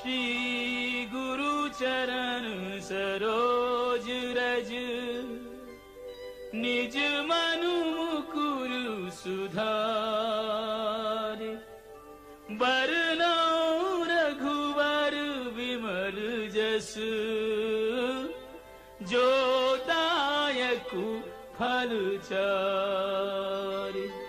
श्री गुरु चरण सरोज रज। निज मनु मुकुर सुधार। बरनौ रघुवर विमल जस। जो दायकु फल चार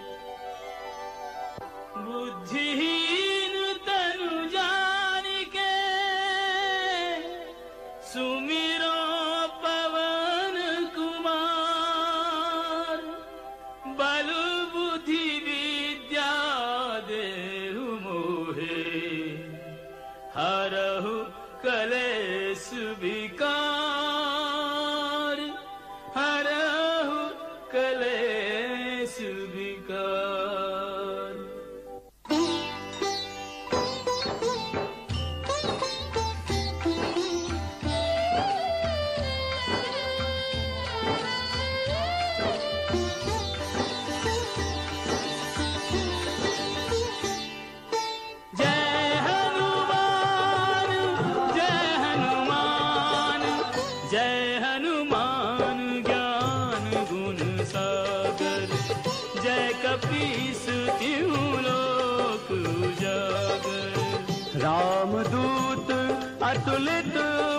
अतुलित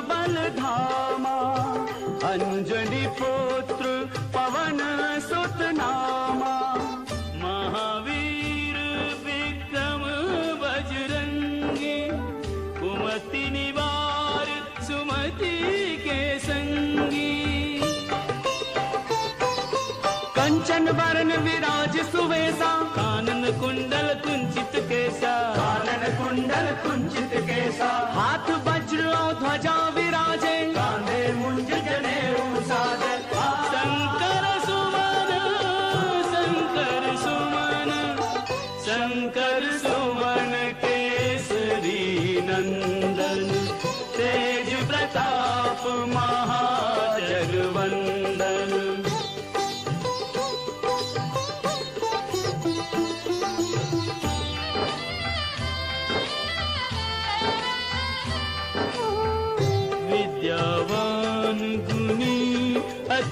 बल धामा अंजनी पुत्र पवन सुत नामा महावीर विक्रम बजरंगी कुमति निवार सुमति के संगी। कंचन वरण विराज सुवेसा कानन कुंडल कुंचित केसा कानन कुंडल कुंचित केसा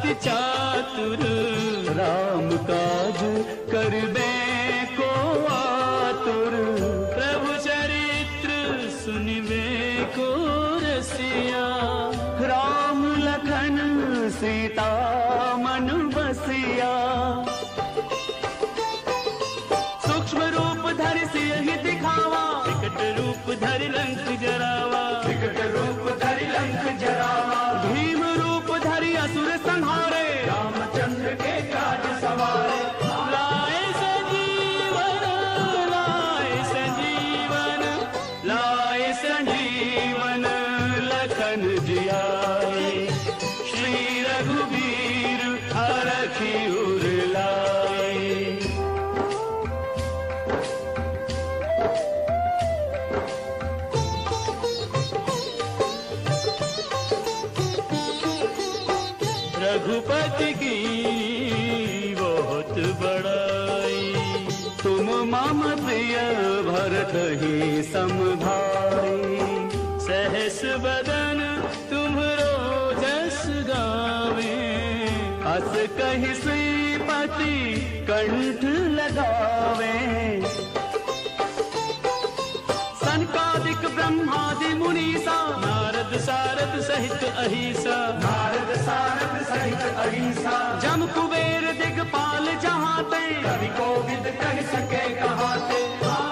अति चातुर राम काज करबे को आतुर। प्रभु चरित्र सुनिबे को रसिया। राम लखन सीता मन बसिया। सूक्ष्म रूप धरि सियहि दिखावा विकट रूप धरि लंक जरावा की बहुत बड़ाई। तुम मम प्रिय भरत ही समभाई सहस बदन तुम्हरो जस गावे। अस कहि श्रीपति कंठ लगावे। सनकादिक ब्रह्मादि मुनीसा नारद सारद सहित अहिसा। नारद सारद सहित अहिंसा। जम कुबेर दिगपाल जहाते। कवि कोविद कह सके कहाते। तुम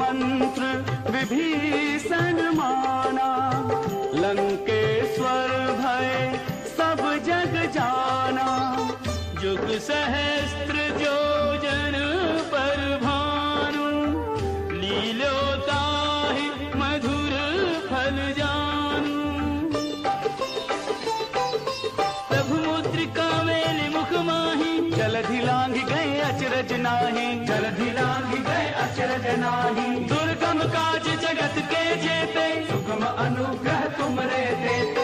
मंत्र विभीषण धीरज नाही जलधि लागी गए अचरज नाही दुर्गम काज जगत के जेते, सुगम अनुग्रह तुम रे देते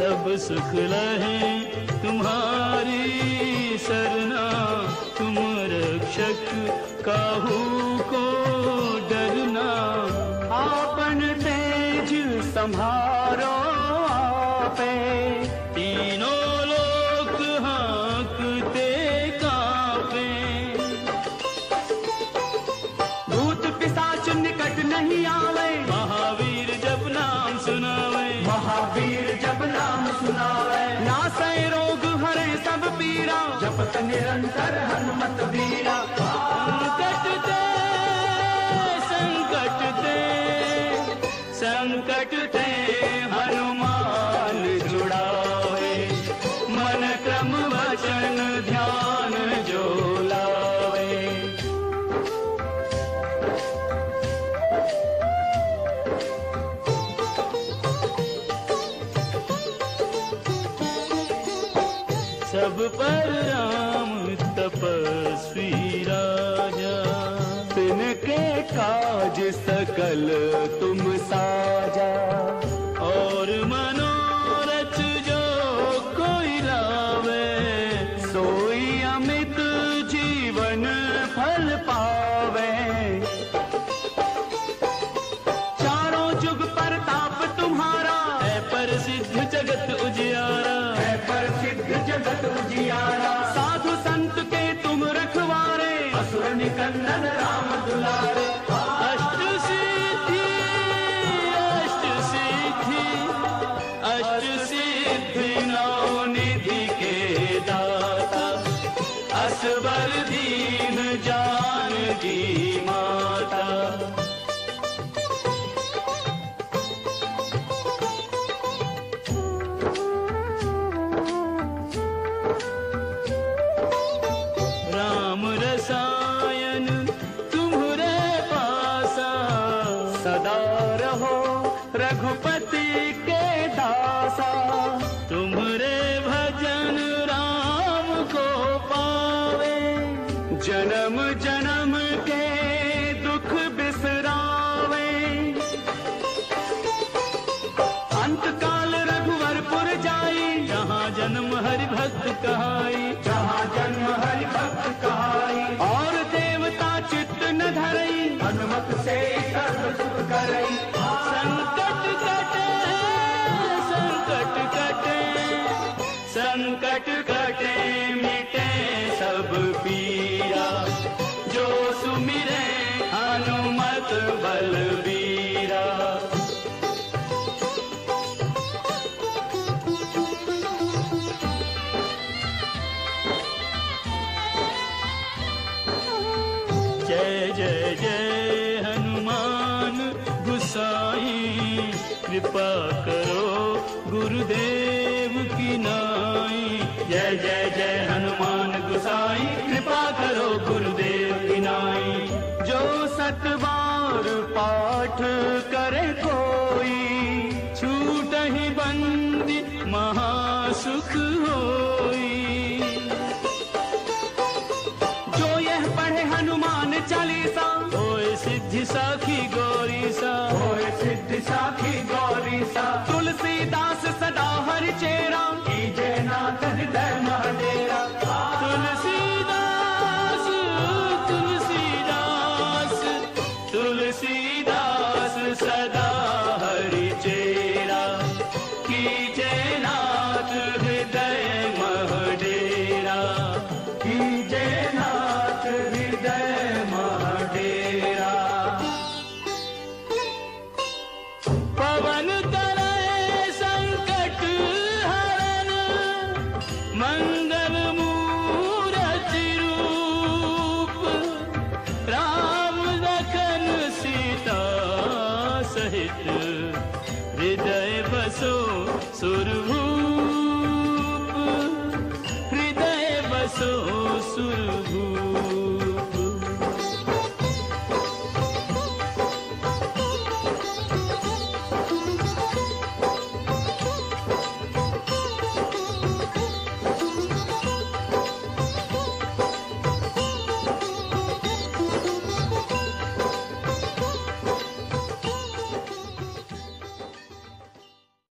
सब सुख लहे। तुम्हारी सरना तुम रक्षक काहू जपत निरंतर हनुमत वीरा। संकट ते संकट ते संकट ते हनुमान जुड़ावे मन क्रम वचन ध्यान जो सब पर सकल तुम साजा और मनोरथ जो कोई लावे सोई अमित जीवन फल पावे। चारों जुग परताप तुम्हारा है प्रसिद्ध जगत उजियारा। है प्रसिद्ध जगत उजियारा। साधु संत के तुम रखवारे असुर निकंदन जन्म जन्म के दुख बिसरावे। अंत काल रघुवरपुर जाई, जहाँ जन्म हरि भक्त कहाई। जहाँ जन्म हरि भक्त कहाई। और देवता चित्त न धरई, हनुमत से जय जय हनुमान गुसाई कृपा करो गुरुदेव की नाई। जय जय जय हनुमान गुसाई कृपा करो गुरुदेव की नाई। जो सतबार पाठ सिद्धि साखी गौरी सा होए सिद्धि साखी गौरी सा तुलसीदास सदा हरि चेरा कीजे नाथ हृदय महडेरा। तुलसीदास तुलसीदास तुलसीदास सदा हरि चेरा कीजे